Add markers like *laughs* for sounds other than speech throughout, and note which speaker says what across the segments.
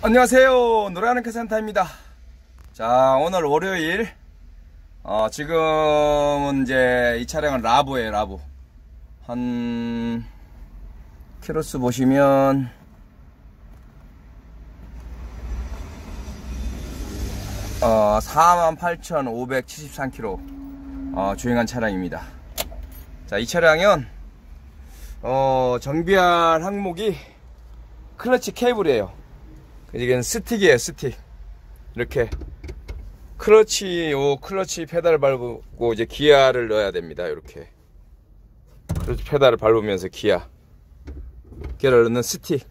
Speaker 1: 안녕하세요. 노래하는 캐센터입니다. 자, 오늘 월요일. 어, 지금은 이제 이 차량은 라보예요, 라보. 한, 키로수 보시면, 어, 48,573km, 어, 주행한 차량입니다. 자, 이 차량은, 어, 정비할 항목이 클러치 케이블이에요. 이게 스틱이에요, 스틱. 이렇게. 클러치, 요 클러치 페달을 밟고 이제 기아를 넣어야 됩니다. 이렇게. 클러치 페달을 밟으면서 기아. 기아를 넣는 스틱.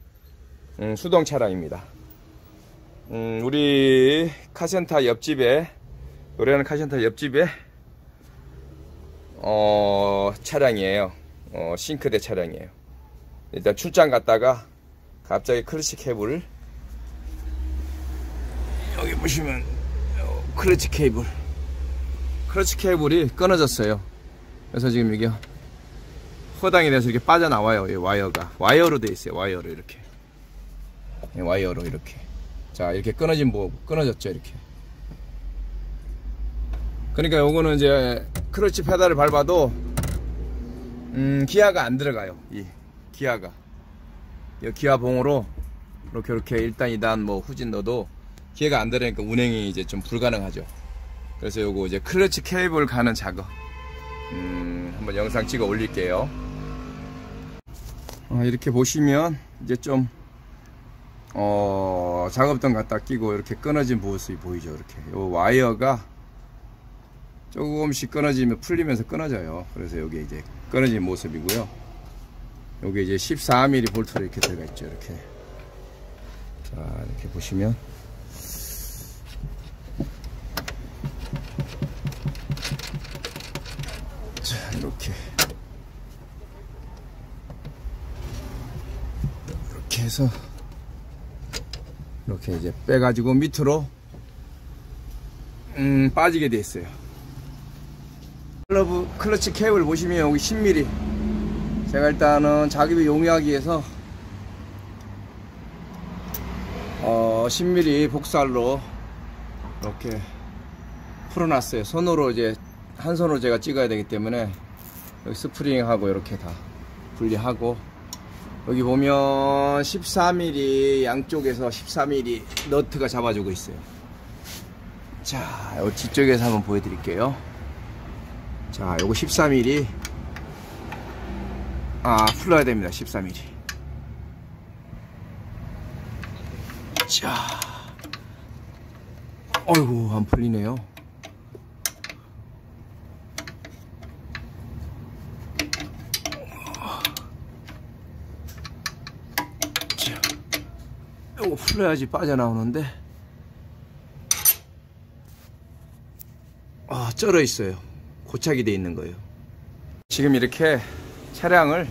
Speaker 1: 음, 수동 차량입니다. 음, 우리 카센터 옆집에, 노래하는 카센터 옆집에, 어, 차량이에요. 어, 싱크대 차량이에요. 일단 출장 갔다가 갑자기 클러치 케이블을 보시면 어, 클러치 케이블. 클러치 케이블이 끊어졌어요. 그래서 지금 이게 허당이 돼서 이렇게 빠져나와요 이 와이어가. 와이어로 돼 있어요 와이어로 이렇게. 와이어로 이렇게. 자 이렇게 끊어진 뭐 끊어졌죠 이렇게. 그러니까 요거는 이제 클러치 페달을 밟아도 음 기아가 안 들어가요 이 기아가. 이 기아 봉으로 이렇게 이렇게 1단 2단 뭐 후진 넣어도 기회가 안 되니까 운행이 이제 좀 불가능하죠. 그래서 요거 이제 클러치 케이블 가는 작업. 음, 한번 영상 찍어 올릴게요. 어, 이렇게 보시면 이제 좀, 어, 작업등 갖다 끼고 이렇게 끊어진 모습이 보이죠. 이렇게. 요 와이어가 조금씩 끊어지면 풀리면서 끊어져요. 그래서 여기 이제 끊어진 모습이고요. 여기 이제 14mm 볼트로 이렇게 들어가 있죠. 이렇게. 자, 이렇게 보시면. 이렇게. 이렇게 해서 이렇게 이제 빼가지고 밑으로 음 빠지게 돼 있어요. 클러브 클러치 케이블 보시면 여기 10mm 제가 일단은 작업이 용이하기 위해서 어 10mm 복스알로 이렇게 풀어놨어요. 손으로 이제 한 손으로 제가 찍어야 되기 때문에 여기 스프링하고 이렇게 다 분리하고 여기 보면 14mm 양쪽에서 14mm 너트가 잡아주고 있어요. 자 여기 뒤쪽에서 한번 보여드릴게요. 자 요거 14mm 아 풀러야 됩니다 14mm 자 어이구 안 풀리네요 풀어야지 빠져나오는데. 아 쩔어 있어요. 고착이 돼 있는 거예요. 지금 이렇게 차량을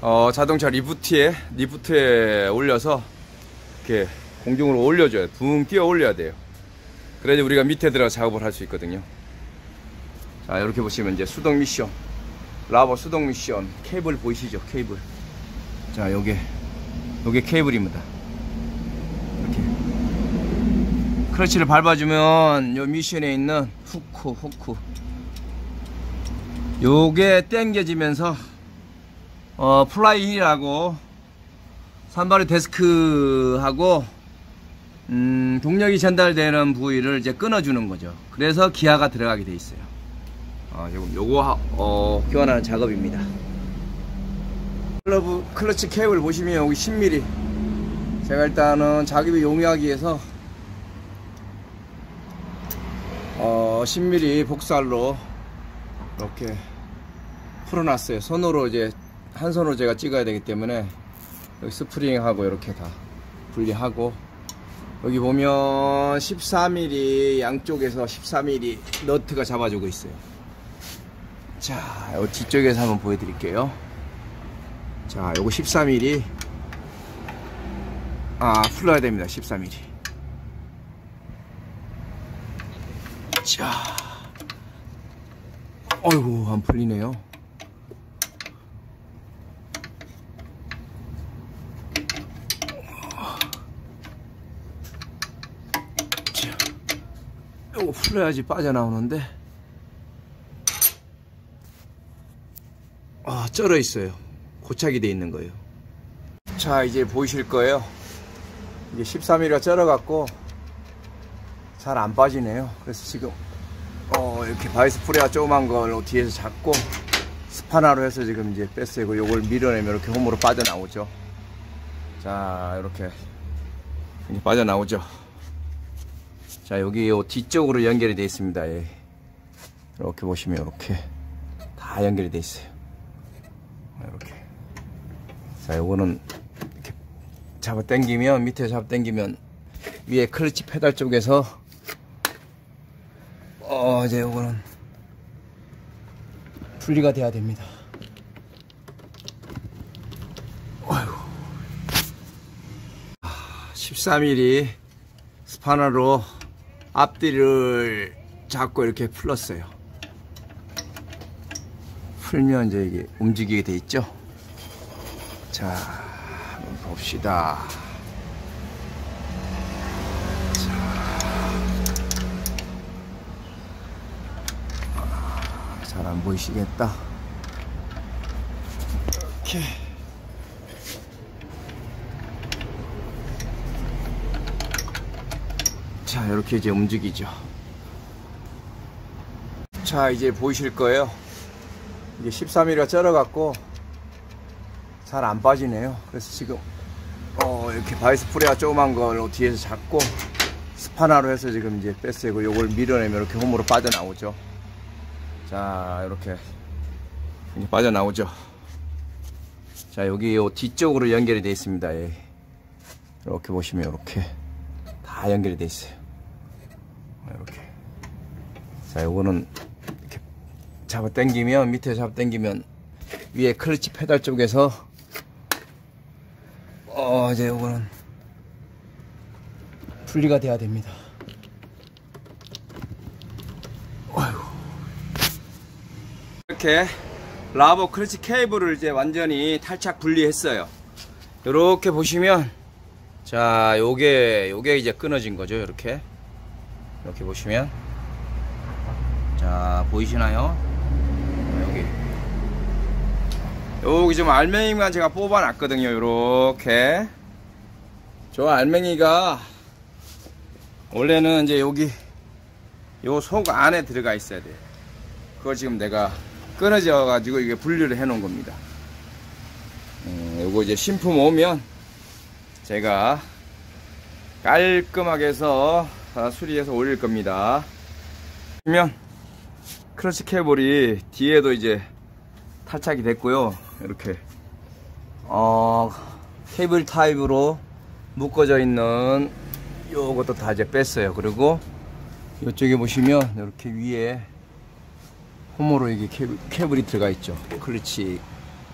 Speaker 1: 어, 자동차 리프트에 리프트에 올려서 이렇게 공중으로 올려줘요. 붕 뛰어 올려야 돼요. 그래야 우리가 밑에 들어가 작업을 할 수 있거든요. 자 이렇게 보시면 이제 수동 미션. 라보 수동 미션. 케이블 보이시죠? 케이블. 자 요게 요게 케이블입니다 이렇게 클러치를 밟아주면 요 미션에 있는 후크 후크 요게 당겨지면서 어 플라이휠하고 삼발이 디스크하고 음, 동력이 전달되는 부위를 이제 끊어주는 거죠. 그래서 기아가 들어가게 돼 있어요. 어, 요거, 요거 어, 교환하는 작업입니다. 클러브 클러치 케이블 보시면 여기 10mm 제가 일단은 작업이 용이하기 위해서 어 10mm 복스알로 이렇게 풀어놨어요. 손으로 이제 한 손으로 제가 찍어야 되기 때문에 여기 스프링하고 이렇게 다 분리하고. 여기 보면 14mm 양쪽에서 14mm 너트가 잡아주고 있어요. 자 뒤쪽에서 한번 보여드릴게요. 자 요거 14mm 아 풀러야 됩니다 14mm 자. 어이구 안 풀리네요. 자 이거 풀어야지 빠져나오는데. 아 쩔어 있어요. 고착이 돼 있는 거예요. 자 이제 보이실 거예요. 이제 13mm가 쩔어 갖고 잘 안 빠지네요. 그래서 지금 어 이렇게 바이스 프레아 조그만 걸로 뒤에서 잡고 스파나로 해서 지금 이제 뺐어요 요걸 밀어내면 이렇게 홈으로 빠져나오죠. 자 이렇게 빠져나오죠. 자 여기 요 뒤쪽으로 연결이 되어 있습니다. 예. 이렇게 보시면 이렇게 다 연결이 되어 있어요. 이렇게. 자 요거는 이렇게 잡아 당기면 밑에 잡아 당기면 위에 클러치 페달 쪽에서 어 이제 요거는 분리가 돼야 됩니다 아이고 13mm 스파너로 앞뒤를 잡고 이렇게 풀었어요. 풀면 이제 이게 움직이게 돼 있죠. 자, 한번 봅시다. 잘 안 보이시겠다. 이렇게. 자 이렇게 이제 움직이죠 자 이제 보이실 거예요 이게 13mm가 쩔어 갖고 잘 안 빠지네요 그래서 지금 어 이렇게 바이스 프레아 조그만 걸로 뒤에서 잡고 스파나로 해서 지금 이제 뺐어요 요걸 밀어내면 이렇게 홈으로 빠져나오죠 자 이렇게 빠져나오죠. 자 여기 요 뒤쪽으로 연결이 되어 있습니다. 예. 이렇게 보시면 이렇게 다 연결이 되어 있어요. 이렇게. 자 요거는 이렇게 잡아 당기면 밑에 잡아 당기면 위에 클러치 페달 쪽에서 어 이제 요거는 분리가 돼야 됩니다 아이고 이렇게 라버 클러치 케이블을 이제 완전히 탈착 분리했어요. 이렇게 보시면 자 요게 요게 이제 끊어진 거죠 이렇게. 이렇게 보시면. 자 보이시나요? 여기. 여기 좀 알맹이만 제가 뽑아 놨거든요 요렇게. 저 알맹이가 원래는 이제 여기 요 속 안에 들어가 있어야 돼요. 그걸 지금 내가 끊어져 가지고 이게 분리를 해 놓은 겁니다 음, 요거 이제 신품 오면 제가 깔끔하게 해서 수리해서 올릴 겁니다. 그러면 크러치 케이블이 뒤에도 이제 탈착이 됐고요. 이렇게 어, 케이블 타입으로 묶어져 있는 요것도 다 이제 뺐어요. 그리고 이쪽에 보시면 이렇게 위에 홈으로 이게 케이블, 케이블이 들어가 있죠. 클러치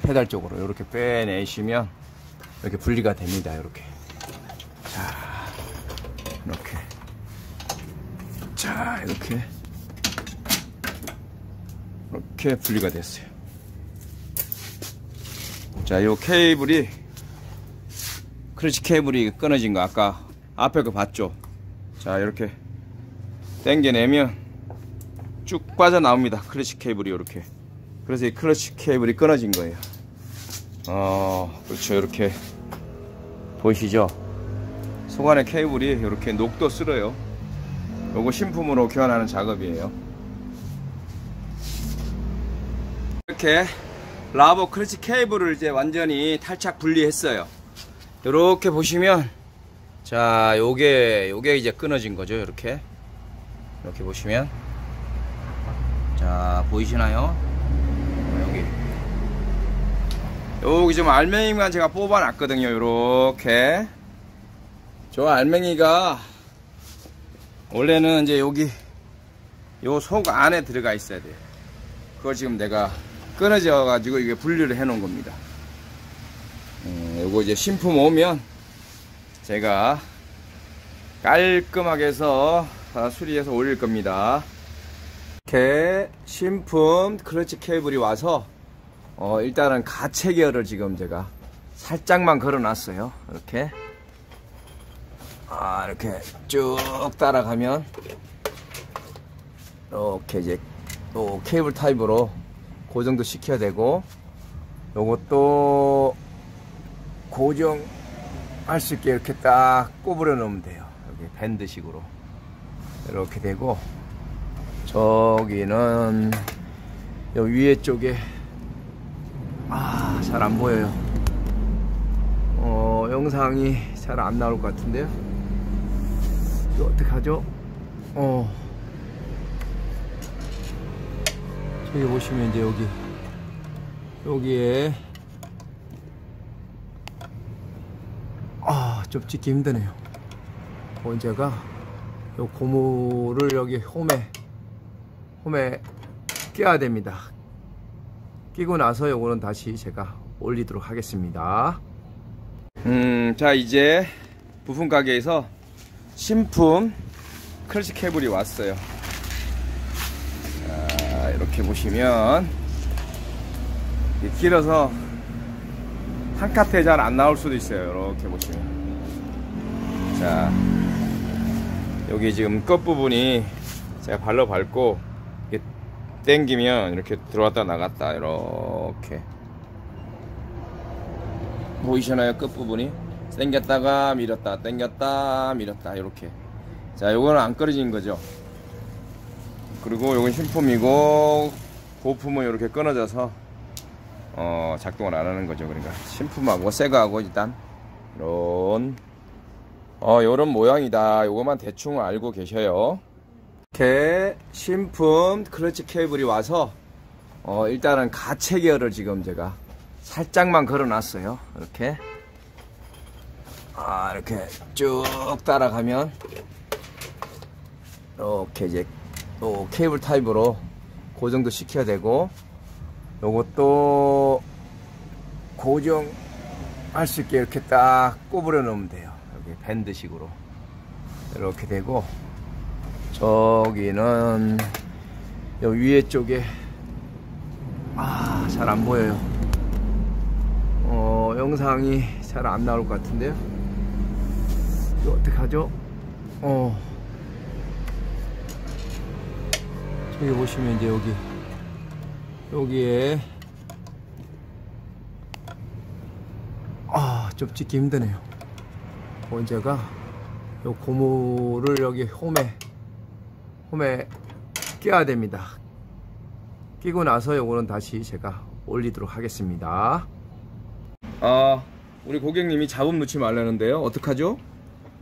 Speaker 1: 페달 쪽으로 이렇게 빼내시면 이렇게 분리가 됩니다. 이렇게 자 이렇게 자 이렇게 이렇게 분리가 됐어요. 자, 요 케이블이 크러치 케이블이 끊어진 거 아까 앞에 거 봤죠? 자, 이렇게 당겨내면 쭉 빠져나옵니다. 클러치 케이블이 이렇게. 그래서 이 클러치 케이블이 끊어진 거예요. 어, 그렇죠. 이렇게 보이시죠? 속안에 케이블이 이렇게 녹도 쓸어요. 요거 신품으로 교환하는 작업이에요. 이렇게 라버 크러치 케이블을 이제 완전히 탈착 분리했어요. 이렇게 보시면 자 요게 요게 이제 끊어진 거죠. 이렇게 이렇게 보시면 자 보이시나요? 여기 여기 좀 알맹이만 제가 뽑아 놨거든요. 이렇게 저 알맹이가 원래는 이제 여기 요 속 안에 들어가 있어야 돼요. 그걸 지금 내가 끊어져 가지고 이게 분리를 해 놓은 겁니다. 음, 요거 이제 신품 오면 제가 깔끔하게 해서 수리해서 올릴 겁니다. 이렇게 신품 클러치 케이블이 와서 어, 일단은 가체 계열을 지금 제가 살짝만 걸어 놨어요. 이렇게 아, 이렇게 쭉 따라가면 이렇게 이제 또 케이블 타입으로 고정도 시켜야 되고 요것도 고정할 수 있게 이렇게 딱 꼬부려 놓으면 돼요. 여기 밴드식으로 이렇게 되고 저기는 요 위에 쪽에 아 잘 안 보여요. 어 영상이 잘 안 나올 것 같은데요. 이거 어떡하죠? 어 저기 보시면 이제 여기 여기에 아좀 찍기 힘드네요. 언제가 요 고무를 여기 홈에 홈에 끼워야 됩니다. 끼고 나서 요거는 다시 제가 올리도록 하겠습니다. 음, 자 이제 부품 가게에서 신품 클래식 케이블이 왔어요. 자, 이렇게 보시면 길어서 한 카트에 잘 안 나올 수도 있어요. 이렇게 보시면. 자, 여기 지금 끝부분이 제가 발로 밟고 당기면 이렇게 들어왔다 나갔다 이렇게. 보이시나요 끝부분이. 당겼다가 밀었다 당겼다 밀었다 이렇게. 자 요거는 안 끊어진 거죠? 그리고 요건 신품이고 고품은 이렇게 끊어져서 어 작동을 안 하는 거죠 그러니까. 신품하고 새거하고 일단. 이런. 어 요런 모양이다. 요거만 대충 알고 계셔요 이렇게 신품 클러치 케이블이 와서 어 일단은 가체 계열을 지금 제가 살짝만 걸어 놨어요. 이렇게. 아 이렇게 쭉 따라가면 이렇게 이제 또 케이블 타입으로 고정도 시켜야 되고 요것도 고정할 수 있게 이렇게 딱 꼬부려 놓으면 돼요. 여기 밴드식으로. 이렇게 되고 저기는 요 위에 쪽에 아 잘 안 보여요. 어 영상이 잘 안 나올 것 같은데요? 이거 어떡하죠? 어. 저기 보시면 이제 여기 여기에 아좀 찍기 힘드네요. 언제가 요 고무를 여기 홈에 홈에 끼워야 됩니다. 끼고 나서 요거는 다시 제가 올리도록 하겠습니다. 아 우리 고객님이 잡음 넣지 말라는데요. 어떡하죠?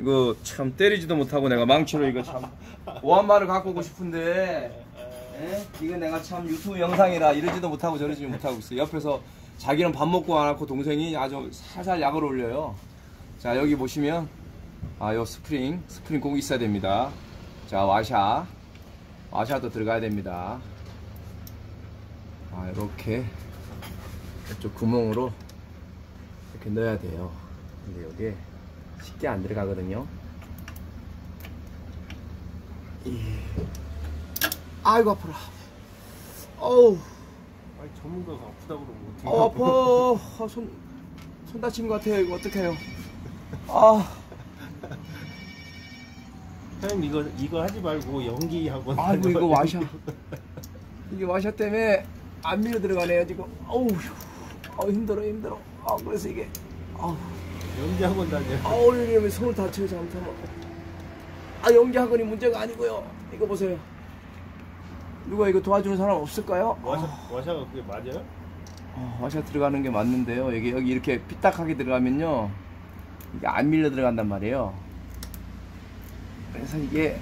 Speaker 1: 이거 참 때리지도 못하고 내가 망치로 이거 참 오함마를 갖고 오고 싶은데 에? 이거 내가 참 유튜브 영상이라 이러지도 못하고 저러지도 못하고 있어요. 옆에서 자기는 밥 먹고 앉았고 동생이 아주 살살 약을 올려요. 자 여기 보시면 아요 스프링 스프링 꼭 있어야 됩니다 자 와샤. 와샤도 들어가야 됩니다. 아 이렇게 이쪽 구멍으로 이렇게 넣어야 돼요. 근데 여기에 쉽게 안 들어가거든요. 이... 아이고 아파라. 어우.
Speaker 2: 아니 전문가가 아프다고 그러면 어떻게
Speaker 1: 어, 아파. 아, 손, 손 다친 것 같아요. 이거 어떡해요. 아
Speaker 2: 사장님 이거 이거 하지 말고 연기하고
Speaker 1: 아이고 이거 와샤. 이게 와샤 때문에 안 밀려 들어가네요. 지금 어우 어 힘들어 힘들어. 아 그래서 이게 아우
Speaker 2: 연기하고 다녀.
Speaker 1: 아우 이러면 손을 다쳐요 잘못하면 아 연기학원이 문제가 아니고요. 이거 보세요. 누가 이거 도와주는 사람 없을까요?
Speaker 2: 와샤 와샤가 그게 맞아요?
Speaker 1: 어, 와샤 들어가는 게 맞는데요. 여기 여기 이렇게 삐딱하게 들어가면요. 이게 안 밀려 들어간단 말이에요 그래서 이게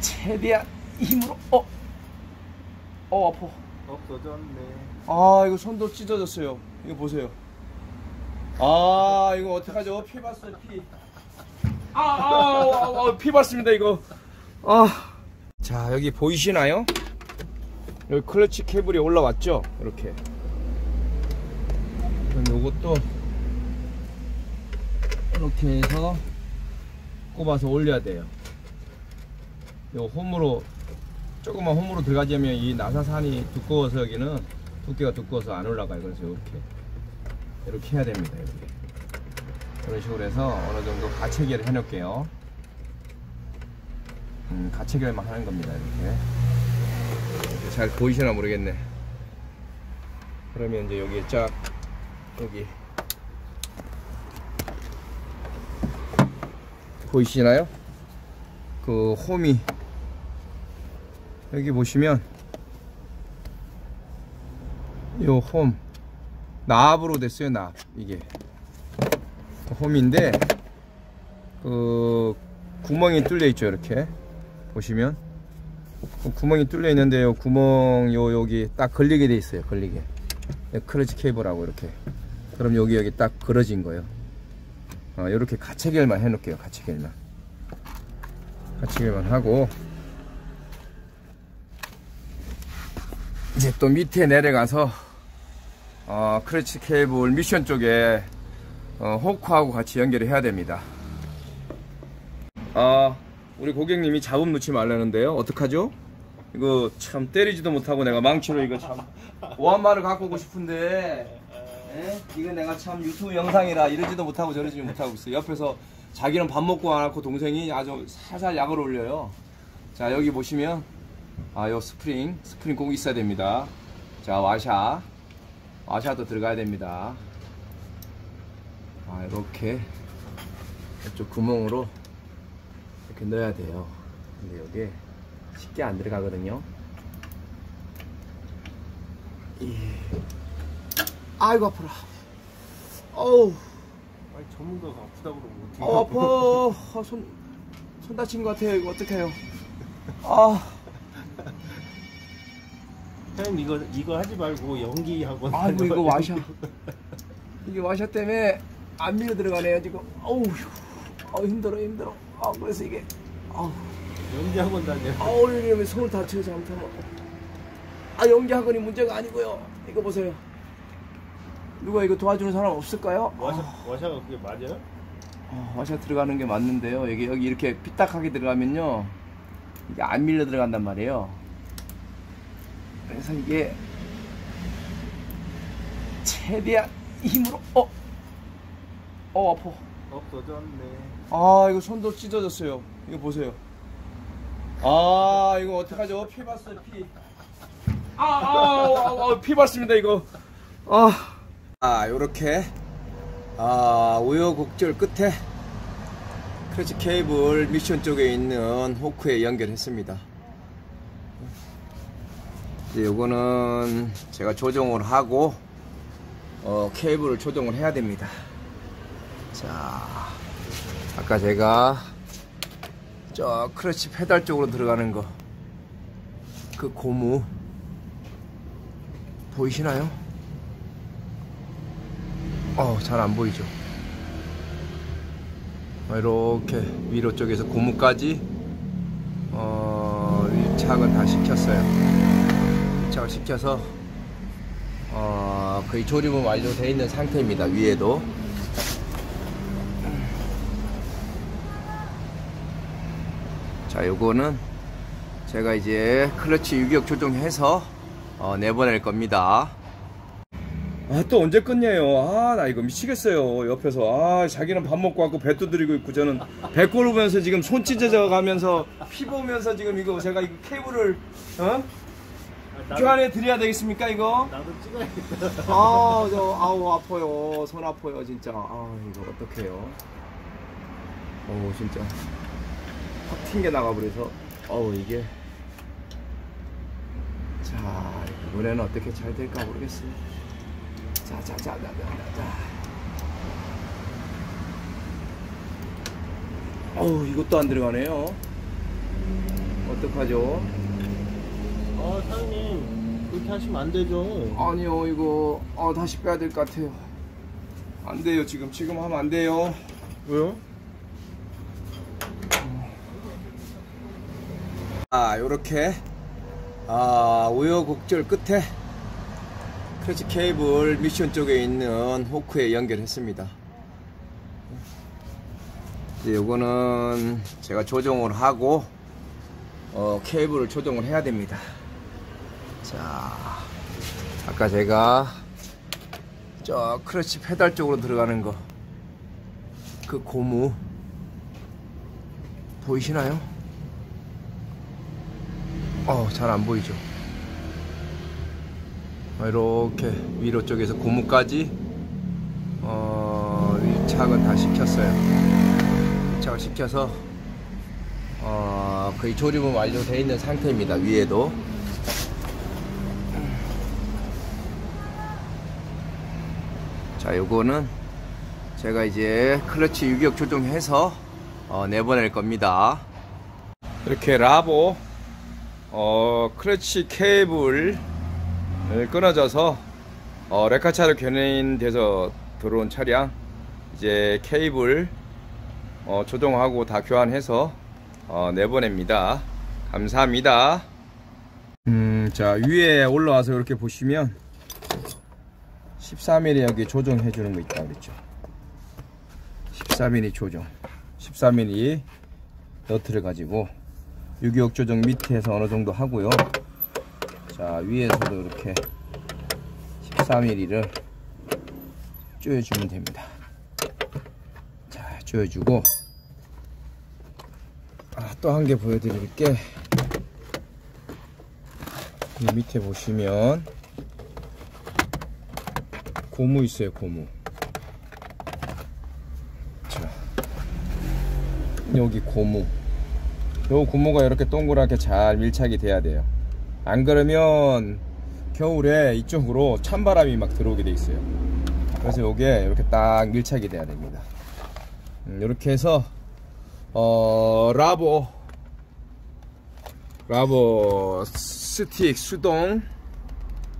Speaker 1: 최대한 힘으로 어, 어 아파.
Speaker 2: 없어졌네.
Speaker 1: 아 이거 손도 찢어졌어요. 이거 보세요. 아 이거 어떡하죠? 피 봤어요 피아아 아, 아, 피 봤습니다 이거. 아자 여기 보이시나요? 여기 클러치 케이블이 올라왔죠? 이렇게. 그럼 요것도 이렇게 해서 꼽아서 올려야 돼요 요 홈으로 조금만 홈으로 들어가자면 이 나사산이 두꺼워서 여기는 두께가 두꺼워서 안 올라가요. 그래서 이렇게 이렇게 해야 됩니다. 이렇게 그런 식으로 해서 어느 정도 가체기를 해놓을게요. 음, 가체결만 하는 겁니다. 이렇게. 이렇게 잘 보이시나 모르겠네. 그러면 이제 여기 쫙 여기 보이시나요? 그 홈이. 여기 보시면 요 홈. 납으로 됐어요 납 이게. 홈인데 그 구멍이 뚫려 있죠 이렇게. 보시면. 그 구멍이 뚫려 있는데 요 구멍 요 여기 딱 걸리게 돼 있어요 걸리게. 크러치 케이블하고 이렇게. 그럼 여기 여기 딱 걸어진 거예요 어, 이렇게 가체결만 해 놓을게요 가체결만 가체결만 하고. 이제 또 밑에 내려가서 어, 크러치 케이블 미션 쪽에 어, 호크하고 같이 연결을 해야 됩니다. 아 우리 고객님이 잡음 넣지 말라는데요. 어떡하죠? 이거 참 때리지도 못하고 내가 망치로 이거 참. 오함마를 갖고 오고 싶은데 예? 이거 내가 참 유튜브 영상이라 이러지도 못하고 저러지도 못하고 있어요. 옆에서 자기는 밥 먹고 앉았고 동생이 아주 살살 약을 올려요. 자 여기 보시면 아요 스프링 스프링 꼭 있어야 됩니다. 자 와샤. 와샤도 들어가야 됩니다. 아 이렇게 이쪽 구멍으로 이렇게 넣어야 돼요. 근데 여기 쉽게 안 들어가거든요. 예. 아이고 아파라. 어우.
Speaker 2: 아니 전문가가 아프다 그러면 어떻게?
Speaker 1: 어 아파. 아, 손, 손 다친 것 같아요. 이거 어떡해요. *laughs* 아.
Speaker 2: 사장님 이거 이거 하지 말고 연기 학원.
Speaker 1: 아이고 이거 와샤. 이게 와샤 때문에 안 밀어 들어가네요 지금. 어우 어 힘들어 힘들어. 아 그래서 이게. 아우
Speaker 2: 연기 학원 다녀.
Speaker 1: 아우 이러면 손을 다쳐요 잘못하면 아 연기 학원이 문제가 아니고요. 이거 보세요 누가 이거 도와주는 사람 없을까요?
Speaker 2: 와샤 와샤가 그게 맞아요?
Speaker 1: 어, 와샤 들어가는 게 맞는데요. 여기 여기 이렇게 삐딱하게 들어가면요, 이게 안 밀려 들어간단 말이에요. 그래서 이게 최대한 힘으로 어, 어 아파.
Speaker 2: 없어졌네.
Speaker 1: 아 이거 손도 찢어졌어요. 이거 보세요. 아 이거 어떡하죠? 피 봤어요 피. 아, 아, 아, 아, 피 봤습니다 이거. 아, 아 요렇게 아 우여곡절 끝에 크러치 케이블 미션 쪽에 있는 호크에 연결했습니다. 이제 요거는 제가 조정을 하고 어, 케이블을 조정을 해야 됩니다. 자, 아까 제가 저 크러치 페달 쪽으로 들어가는 거, 그 고무 보이시나요? 어, 잘 안 보이죠? 어, 이렇게 위로 쪽에서 고무까지 어, 밀착은 다 시켰어요. 밀착을 시켜서 어, 거의 조립은 완료되어 있는 상태입니다. 위에도. 자, 요거는 제가 이제 클러치 유격 조정해서 어, 내보낼 겁니다. 아, 또 언제 끝내요? 아, 나 이거 미치겠어요. 옆에서. 아, 자기는 밥 먹고 왔고 배 두드리고 있고 저는 배 꼴보면서 지금 손 찢어져 가면서 피 보면서 지금 이거 제가 이거 케이블을, 어? 교환해 드려야 되겠습니까, 이거?
Speaker 2: 나도 찍어야겠다.
Speaker 1: 아, 저, 아우, 아파요. 손 아파요, 진짜. 아, 이거 어떡해요. 어우, 진짜. 확 튕겨 나가버려서. 어우, 이게. 자, 이번에는 어떻게 잘 될까 모르겠어요. 자, 자, 자, 자, 자, 자, 자. 어우, 이것도 안 들어가네요. 어떡하죠?
Speaker 2: 아 사장님 그렇게 하시면 안 되죠.
Speaker 1: 아니요 이거 어, 다시 빼야 될 것 같아요 안 돼요 지금 지금 하면 안 돼요
Speaker 2: 왜요?
Speaker 1: 아 요렇게 아 우여곡절 끝에 크러치 케이블 미션 쪽에 있는 호크에 연결했습니다 이제 요거는 제가 조정을 하고 어, 케이블을 조정을 해야 됩니다 자 아까 제가 저 크러치 페달 쪽으로 들어가는 거 그 고무 보이시나요? 어, 잘 안 보이죠? 어, 이렇게 위로 쪽에서 고무까지 어, 밀착은 다 시켰어요. 밀착을 시켜서 어, 거의 조립은 완료되어 있는 상태입니다. 위에도. 자, 요거는 제가 이제 클러치 유격 조정해서 어, 내보낼 겁니다. 이렇게 라보 어, 클러치 케이블을 끊어져서 어, 레카차로 견인돼서 들어온 차량 이제 케이블 어, 조정하고 다 교환해서 어, 내보냅니다. 감사합니다. 음, 자 위에 올라와서 이렇게 보시면 14mm 여기 조정해 주는 거 있다 그랬죠. 14mm 조정, 14mm 너트를 가지고 유격 조정 밑에서 어느 정도 하고요. 자 위에서도 이렇게 14mm를 조여주면 됩니다. 자 조여주고 아, 또 한 개 보여드릴게. 이 밑에 보시면 고무 있어요 고무. 자 여기 고무. 요 고무가 이렇게 동그랗게 잘 밀착이 돼야 돼요. 안 그러면 겨울에 이쪽으로 찬바람이 막 들어오게 돼 있어요. 그래서 요게 이렇게 딱 밀착이 돼야 됩니다. 음, 이렇게 해서 어 라보 라보 스틱 수동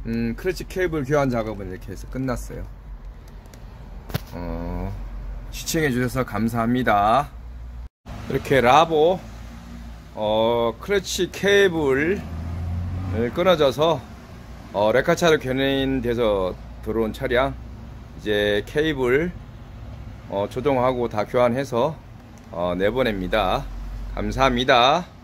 Speaker 1: 음, 크러치 케이블 교환 작업은 이렇게 해서 끝났어요. 어, 시청해 주셔서 감사합니다. 이렇게 라보 어, 크러치 케이블을 끊어져서 어, 레카차로 견인돼서 들어온 차량 이제 케이블 어, 조정하고 다 교환해서 어, 내보냅니다. 감사합니다.